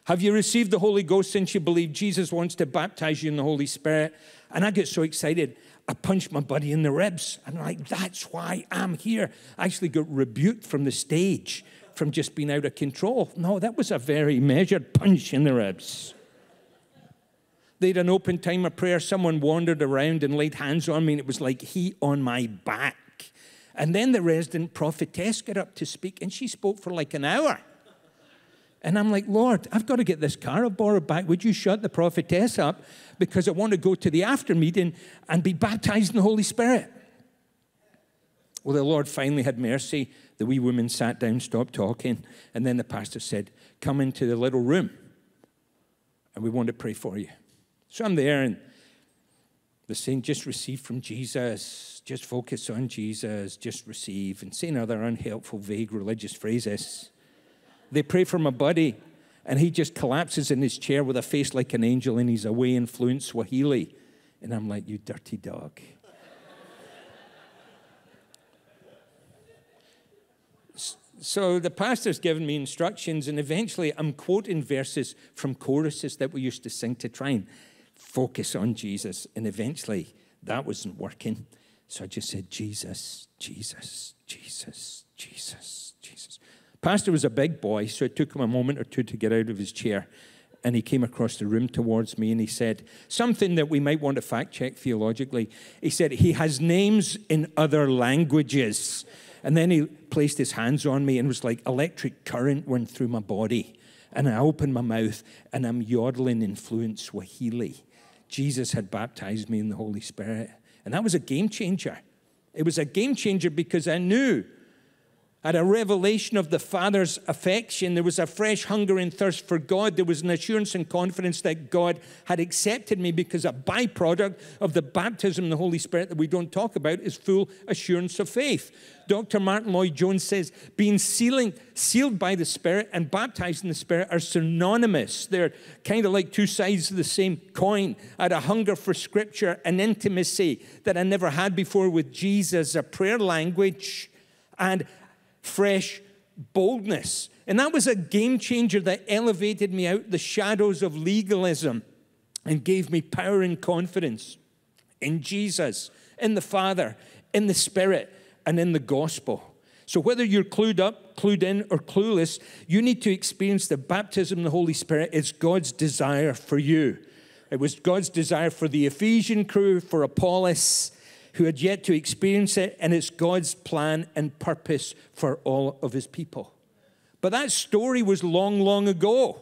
Speaker 1: have you received the Holy Ghost since you believe Jesus wants to baptize you in the Holy Spirit? And I get so excited. I punched my buddy in the ribs. And I'm like, that's why I'm here. I actually got rebuked from the stage from just being out of control. No, that was a very measured punch in the ribs. They had an open time of prayer. Someone wandered around and laid hands on me, and it was like heat on my back. And then the resident prophetess got up to speak, and she spoke for like an hour. And I'm like, Lord, I've got to get this car I borrowed back. Would you shut the prophetess up? Because I want to go to the after meeting and be baptized in the Holy Spirit. Well, the Lord finally had mercy the wee woman sat down, stopped talking, and then the pastor said, Come into the little room, and we want to pray for you. So I'm there, and the saying, Just receive from Jesus, just focus on Jesus, just receive, and saying other unhelpful, vague religious phrases. They pray for my buddy, and he just collapses in his chair with a face like an angel, and he's away in fluent Swahili. And I'm like, You dirty dog. so the pastor's given me instructions, and eventually I'm quoting verses from choruses that we used to sing to try and focus on Jesus. And eventually that wasn't working. So I just said, Jesus, Jesus, Jesus, Jesus, Jesus. Pastor was a big boy, so it took him a moment or two to get out of his chair. And he came across the room towards me and he said something that we might want to fact check theologically. He said, He has names in other languages. And then he placed his hands on me and was like electric current went through my body. And I opened my mouth and I'm yodeling in fluent Swahili. Jesus had baptized me in the Holy Spirit. And that was a game changer. It was a game changer because I knew had a revelation of the Father's affection. There was a fresh hunger and thirst for God. There was an assurance and confidence that God had accepted me because a byproduct of the baptism in the Holy Spirit that we don't talk about is full assurance of faith. Dr. Martyn Lloyd-Jones says being sealing, sealed by the Spirit and baptized in the Spirit are synonymous. They're kind of like two sides of the same coin. I had a hunger for Scripture, an intimacy that I never had before with Jesus, a prayer language, and fresh boldness. And that was a game changer that elevated me out the shadows of legalism and gave me power and confidence in Jesus, in the Father, in the Spirit, and in the gospel. So, whether you're clued up, clued in, or clueless, you need to experience the baptism of the Holy Spirit. It's God's desire for you. It was God's desire for the Ephesian crew, for Apollos, who had yet to experience it, and it's God's plan and purpose for all of his people. But that story was long, long ago.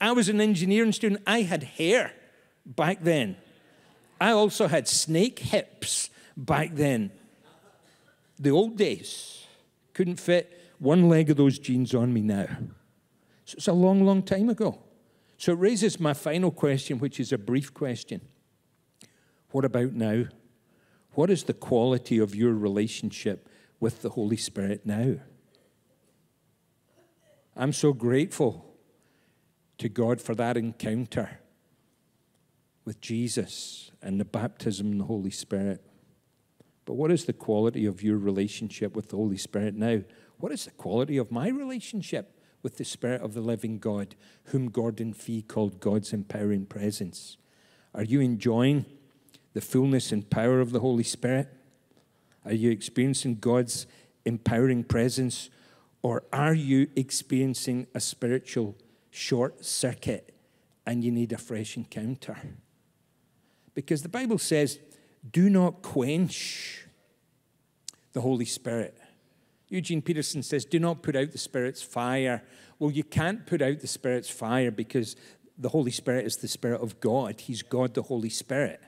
Speaker 1: I was an engineering student, I had hair back then. I also had snake hips back then. The old days couldn't fit one leg of those jeans on me now. So it's a long, long time ago. So it raises my final question, which is a brief question. What about now? What is the quality of your relationship with the Holy Spirit now? I'm so grateful to God for that encounter with Jesus and the baptism in the Holy Spirit. But what is the quality of your relationship with the Holy Spirit now? What is the quality of my relationship with the Spirit of the living God, whom Gordon Fee called God's empowering presence? Are you enjoying the fullness and power of the Holy Spirit? Are you experiencing God's empowering presence? Or are you experiencing a spiritual short circuit and you need a fresh encounter? Because the Bible says, do not quench the Holy Spirit. Eugene Peterson says, do not put out the Spirit's fire. Well, you can't put out the Spirit's fire because the Holy Spirit is the Spirit of God. He's God, the Holy Spirit.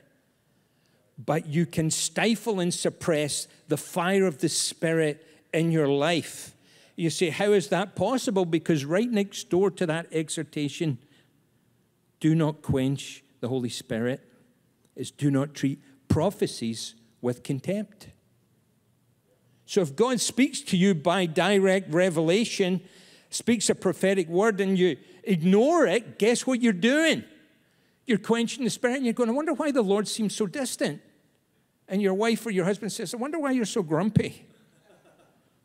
Speaker 1: But you can stifle and suppress the fire of the Spirit in your life. You say, how is that possible? Because right next door to that exhortation, do not quench the Holy Spirit, is do not treat prophecies with contempt. So if God speaks to you by direct revelation, speaks a prophetic word, and you ignore it, guess what you're doing? You're quenching the spirit, and you're going, I wonder why the Lord seems so distant. And your wife or your husband says, I wonder why you're so grumpy.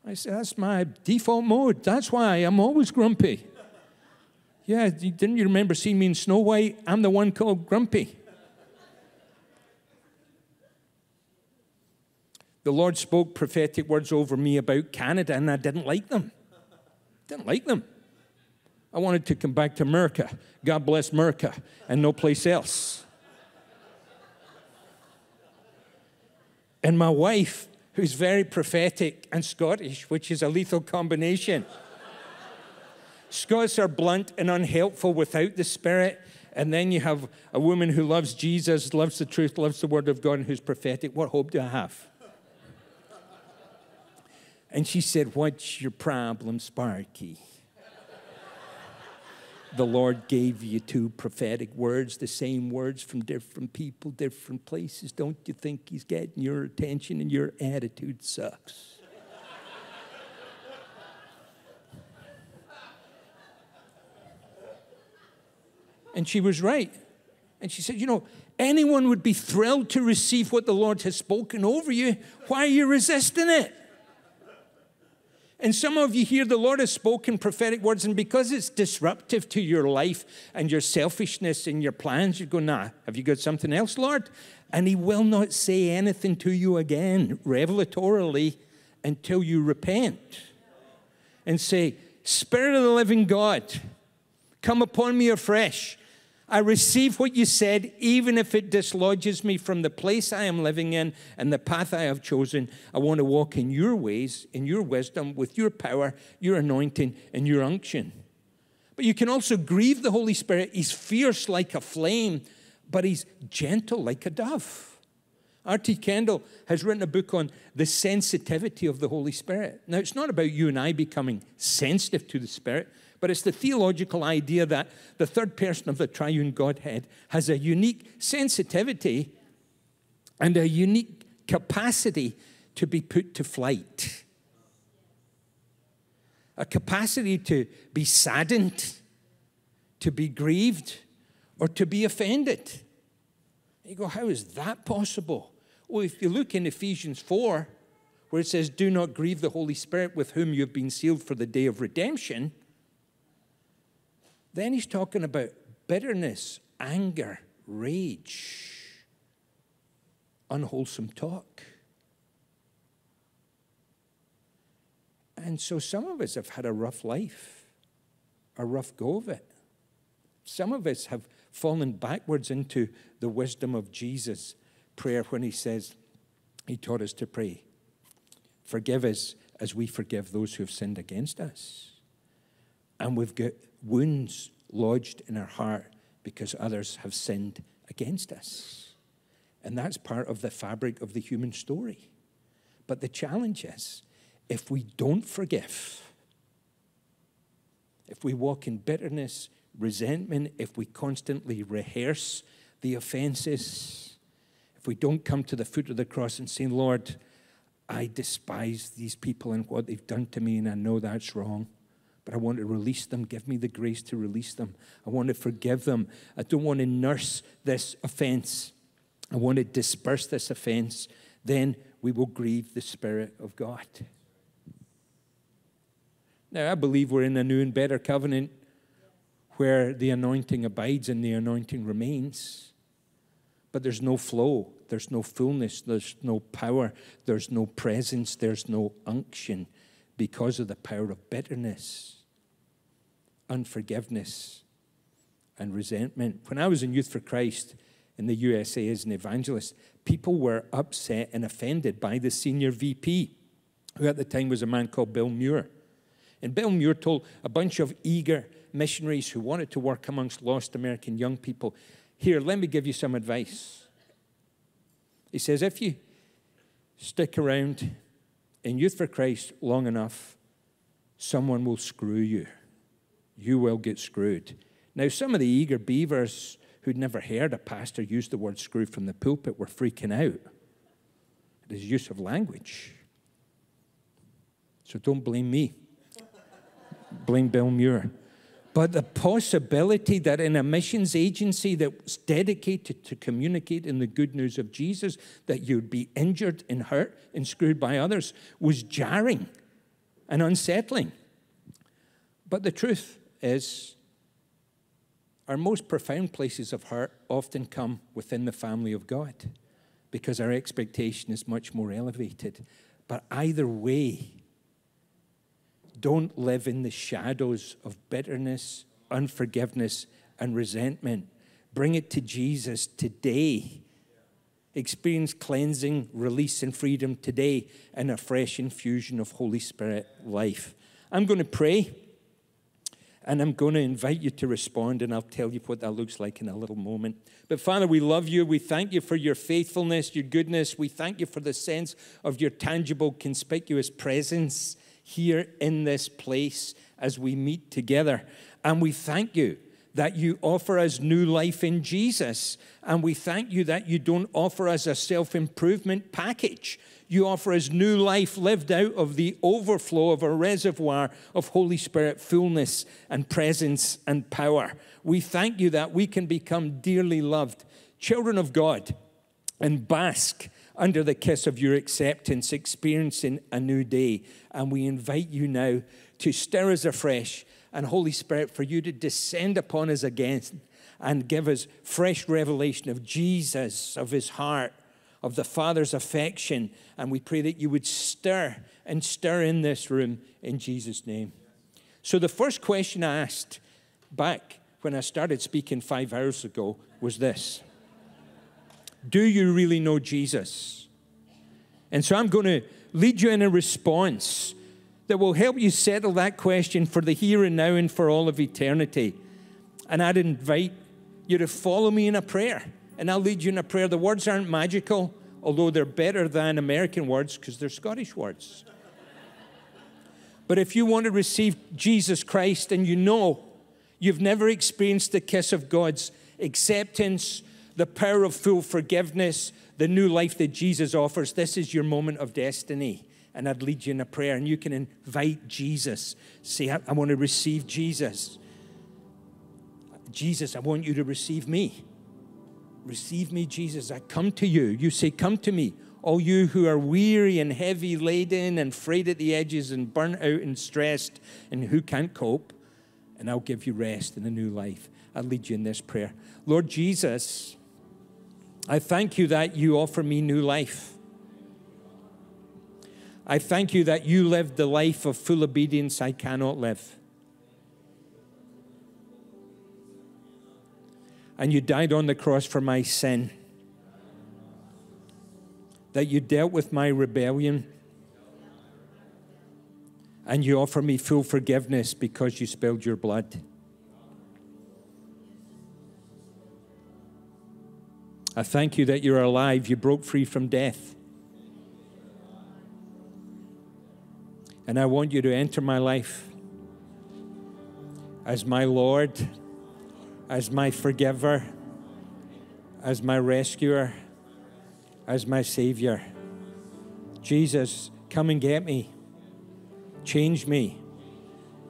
Speaker 1: I say, That's my default mode. That's why I'm always grumpy. Yeah, didn't you remember seeing me in Snow White? I'm the one called Grumpy. the Lord spoke prophetic words over me about Canada, and I didn't like them. Didn't like them. I wanted to come back to America. God bless America and no place else. And my wife, who's very prophetic and Scottish, which is a lethal combination. Scots are blunt and unhelpful without the Spirit. And then you have a woman who loves Jesus, loves the truth, loves the Word of God, who's prophetic. What hope do I have? And she said, What's your problem, Sparky? The Lord gave you two prophetic words, the same words from different people, different places. Don't you think He's getting your attention and your attitude sucks? and she was right. And she said, You know, anyone would be thrilled to receive what the Lord has spoken over you. Why are you resisting it? And some of you hear the Lord has spoken prophetic words, and because it's disruptive to your life and your selfishness and your plans, you go, nah, have you got something else, Lord? And He will not say anything to you again, revelatorily, until you repent and say, Spirit of the living God, come upon me afresh. I receive what you said, even if it dislodges me from the place I am living in and the path I have chosen. I want to walk in your ways, in your wisdom, with your power, your anointing, and your unction. But you can also grieve the Holy Spirit. He's fierce like a flame, but he's gentle like a dove. R.T. Kendall has written a book on the sensitivity of the Holy Spirit. Now, it's not about you and I becoming sensitive to the Spirit, but it's the theological idea that the third person of the triune Godhead has a unique sensitivity and a unique capacity to be put to flight. A capacity to be saddened, to be grieved, or to be offended. You go, how is that possible? Well, if you look in Ephesians 4, where it says, Do not grieve the Holy Spirit with whom you have been sealed for the day of redemption, then he's talking about bitterness, anger, rage, unwholesome talk. And so some of us have had a rough life, a rough go of it. Some of us have fallen backwards into the wisdom of Jesus' prayer when he says, He taught us to pray, Forgive us as we forgive those who have sinned against us. And we've got wounds lodged in our heart because others have sinned against us. And that's part of the fabric of the human story. But the challenge is if we don't forgive, if we walk in bitterness, resentment, if we constantly rehearse the offenses, if we don't come to the foot of the cross and say, Lord, I despise these people and what they've done to me, and I know that's wrong. But I want to release them. Give me the grace to release them. I want to forgive them. I don't want to nurse this offense. I want to disperse this offense. Then we will grieve the Spirit of God. Now, I believe we're in a new and better covenant where the anointing abides and the anointing remains. But there's no flow, there's no fullness, there's no power, there's no presence, there's no unction because of the power of bitterness, unforgiveness, and resentment. When I was in Youth for Christ in the USA as an evangelist, people were upset and offended by the senior VP, who at the time was a man called Bill Muir. And Bill Muir told a bunch of eager missionaries who wanted to work amongst lost American young people here, let me give you some advice. He says, if you stick around in Youth for Christ long enough, someone will screw you. You will get screwed. Now, some of the eager beavers who'd never heard a pastor use the word screw from the pulpit were freaking out at his use of language. So don't blame me. blame Bill Muir. But the possibility that in a missions agency that's dedicated to communicating in the good news of Jesus, that you'd be injured and hurt and screwed by others was jarring and unsettling. But the truth is, our most profound places of hurt often come within the family of God because our expectation is much more elevated. But either way, don't live in the shadows of bitterness, unforgiveness, and resentment. Bring it to Jesus today. Experience cleansing, release, and freedom today in a fresh infusion of Holy Spirit life. I'm going to pray and I'm going to invite you to respond, and I'll tell you what that looks like in a little moment. But Father, we love you. We thank you for your faithfulness, your goodness. We thank you for the sense of your tangible, conspicuous presence here in this place as we meet together. And we thank you that you offer us new life in Jesus. And we thank you that you don't offer us a self improvement package. You offer us new life lived out of the overflow of a reservoir of Holy Spirit fullness and presence and power. We thank you that we can become dearly loved children of God and bask under the kiss of your acceptance, experiencing a new day. And we invite you now to stir us afresh and Holy Spirit for you to descend upon us again and give us fresh revelation of Jesus, of his heart, of the Father's affection. And we pray that you would stir and stir in this room in Jesus' name. So, the first question I asked back when I started speaking five hours ago was this do you really know Jesus? And so I'm going to lead you in a response that will help you settle that question for the here and now and for all of eternity. And I'd invite you to follow me in a prayer. And I'll lead you in a prayer. The words aren't magical, although they're better than American words because they're Scottish words. but if you want to receive Jesus Christ and you know you've never experienced the kiss of God's acceptance, the power of full forgiveness, the new life that Jesus offers, this is your moment of destiny. And I'd lead you in a prayer, and you can invite Jesus. Say, I, I want to receive Jesus. Jesus, I want you to receive me. Receive me, Jesus. I come to you. You say, Come to me, all you who are weary and heavy laden and frayed at the edges and burnt out and stressed and who can't cope, and I'll give you rest and a new life. I'll lead you in this prayer. Lord Jesus, I thank you that you offer me new life. I thank you that you lived the life of full obedience I cannot live. And you died on the cross for my sin. That you dealt with my rebellion. And you offer me full forgiveness because you spilled your blood. I thank you that you're alive. You broke free from death. And I want you to enter my life as my Lord, as my forgiver, as my rescuer, as my Savior. Jesus, come and get me. Change me.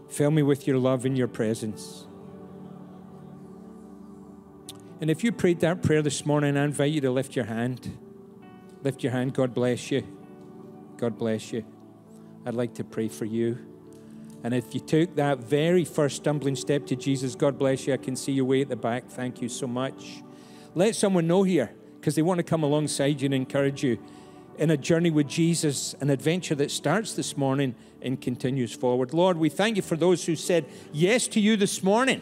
Speaker 1: Fill me with your love and your presence. And if you prayed that prayer this morning, I invite you to lift your hand. Lift your hand. God bless you. God bless you. I'd like to pray for you. And if you took that very first stumbling step to Jesus, God bless you. I can see you way at the back. Thank you so much. Let someone know here because they want to come alongside you and encourage you in a journey with Jesus, an adventure that starts this morning and continues forward. Lord, we thank you for those who said yes to you this morning.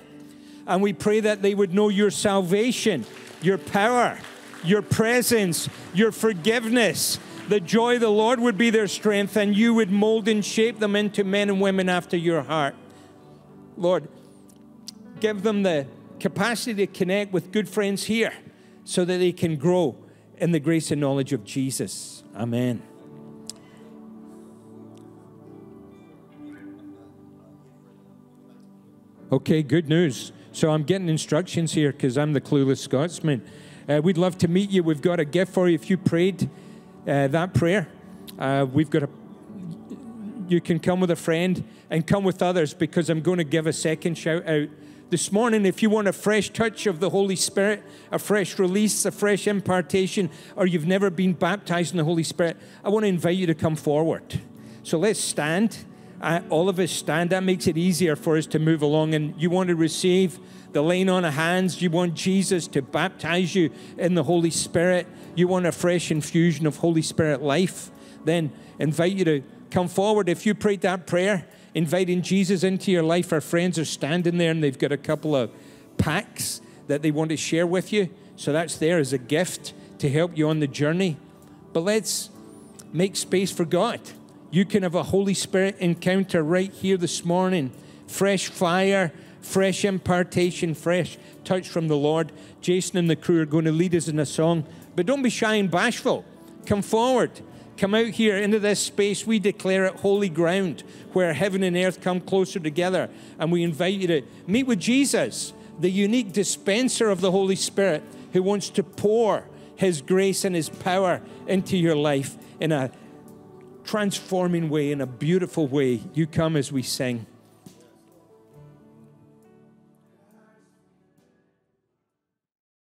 Speaker 1: And we pray that they would know your salvation, your power, your presence, your forgiveness. The joy of the Lord would be their strength, and you would mold and shape them into men and women after your heart. Lord, give them the capacity to connect with good friends here so that they can grow in the grace and knowledge of Jesus. Amen. Okay, good news. So I'm getting instructions here because I'm the clueless Scotsman. Uh, we'd love to meet you. We've got a gift for you if you prayed uh, that prayer. Uh, we've got a. You can come with a friend and come with others because I'm going to give a second shout out this morning. If you want a fresh touch of the Holy Spirit, a fresh release, a fresh impartation, or you've never been baptized in the Holy Spirit, I want to invite you to come forward. So let's stand all of us stand. That makes it easier for us to move along. And you want to receive the laying on of hands. You want Jesus to baptize you in the Holy Spirit. You want a fresh infusion of Holy Spirit life. Then invite you to come forward. If you prayed that prayer, inviting Jesus into your life, our friends are standing there and they've got a couple of packs that they want to share with you. So that's there as a gift to help you on the journey. But let's make space for God. You can have a Holy Spirit encounter right here this morning. Fresh fire, fresh impartation, fresh touch from the Lord. Jason and the crew are going to lead us in a song. But don't be shy and bashful. Come forward. Come out here into this space. We declare it holy ground where heaven and earth come closer together. And we invite you to meet with Jesus, the unique dispenser of the Holy Spirit who wants to pour his grace and his power into your life in a transforming way, in a beautiful way. You come as we sing.